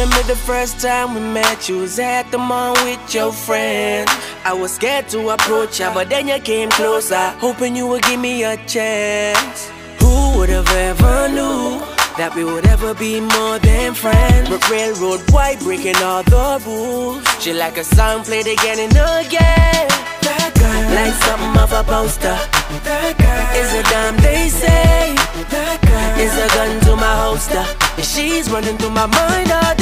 Remember the first time we met? You was at the mall with your friends. I was scared to approach ya, but then you came closer, hoping you would give me a chance. Who would have ever knew that we would ever be more than friends? But railroad white breaking all the rules. She like a song played again and again. That girl, like something of a poster. That girl is a dime they say. That girl is a gun to my holster. And she's running through my mind all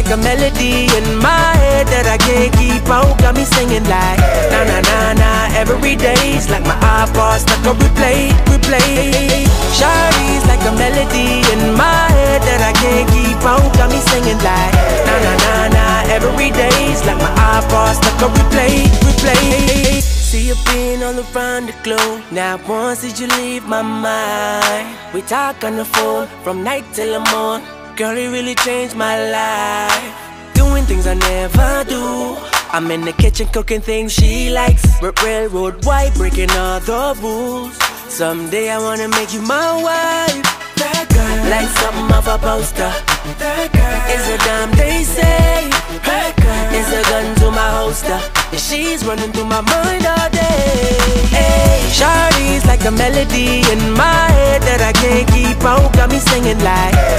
like a melody in my head that I can't keep out. Got me singing like na na na na every day's like my iPod stuck on replay, replay. Shawty's like a melody in my head that I can't keep out. Got me singing like na na na na every day's like my iPod stuck on replay, replay. See you being all around the globe. Now once did you leave my mind? We talk on the phone from night till the morn. Girl, it really changed my life. Doing things I never do. I'm in the kitchen cooking things she likes. R- railroad white, breaking all the rules. Someday I wanna make you my wife. That girl, like something of a poster. That girl is a dime they say. That girl is a gun to my holster. And she's running through my mind all day. Hey, Shawty's like a melody in my head that I can't keep out. Got me singing like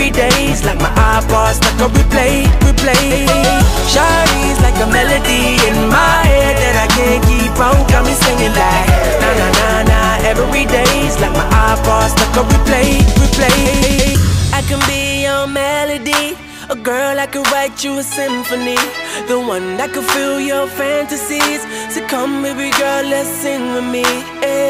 every day's like my iPod stuck on replay, replay. Shawty's like a melody in my head that I can't keep. Got me singing like na na na na every day's like my iPod stuck on replay, replay. I can be your melody. A girl I could write you a symphony The one that could fill your fantasies So come baby girl, let's sing with me eh.